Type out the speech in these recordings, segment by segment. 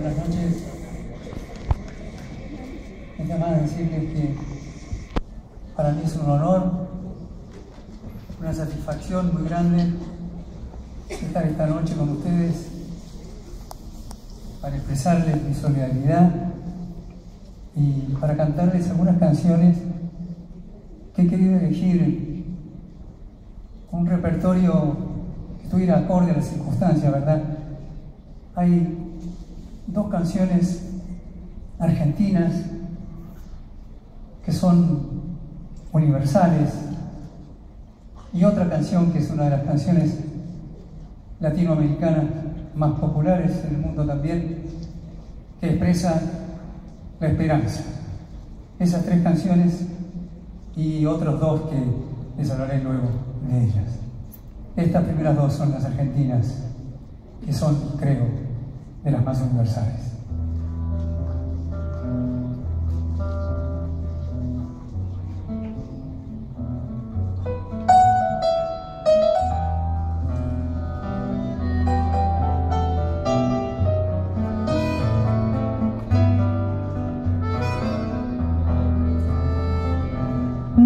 buenas noches. Me llama a decirles que para mí es un honor, una satisfacción muy grande estar esta noche con ustedes para expresarles mi solidaridad y para cantarles algunas canciones que he querido elegir un repertorio que estuviera acorde a las circunstancias, ¿verdad? Hay dos canciones argentinas que son universales y otra canción que es una de las canciones latinoamericanas más populares en el mundo también, que expresa la esperanza. Esas tres canciones y otros dos que les hablaré luego de ellas. Estas primeras dos son las argentinas, que son, creo, de las más universales.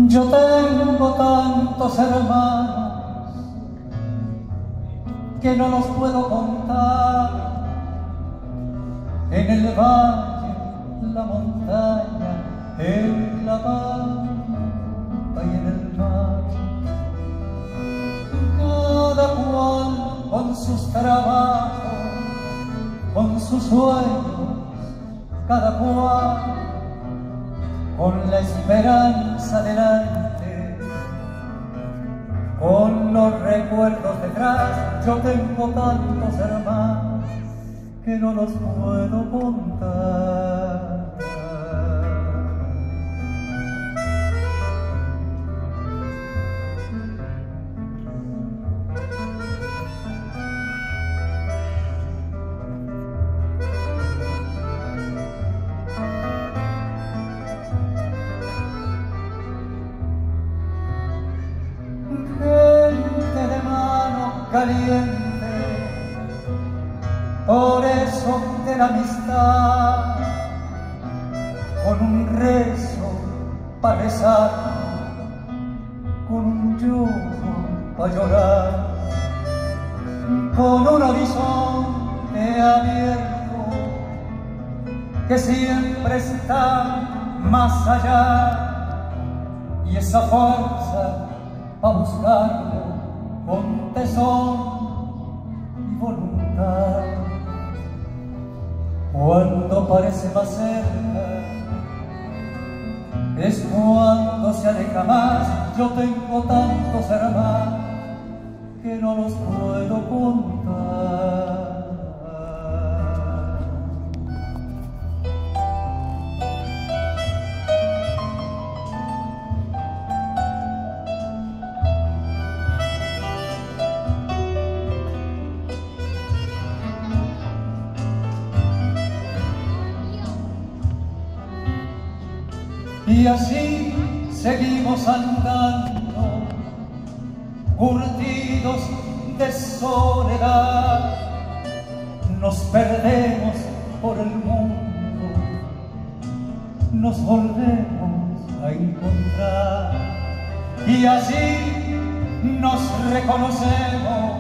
Yo tengo tantos hermanos que no los puedo contar. En el valle, la montaña, en la pampa y en el mar. Cada cual con sus trabajos, con sus sueños, cada cual con la esperanza delante, con los recuerdos detrás, yo tengo tantos hermanos que no los puedo contar. gente de mano caliente, amistad, con un rezo para rezar, con un lloro para llorar, con un horizonte abierto que siempre está más allá. Y esa fuerza a buscarlo con tesón Parece más cerca, es cuando se aleja más. Yo tengo tantos hermanos que no los puedo Y así seguimos andando, curtidos de soledad. Nos perdemos por el mundo, nos volvemos a encontrar. Y así nos reconocemos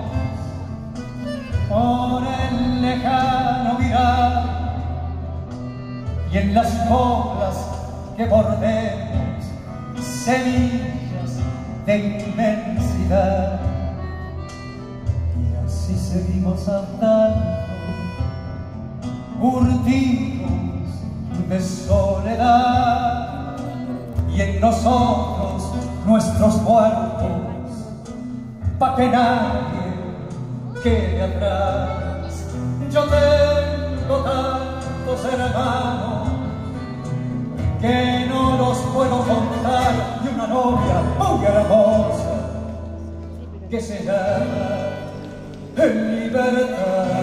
por el lejano mirar y en las coplas que bordemos semillas de inmensidad. Y así seguimos andando, curtidos de soledad. Y en nosotros nuestros cuerpos, pa' que nadie quede atrás. Yo tengo tantos hermanos que no los puedo contar y una novia muy hermosa que se llama en libertad.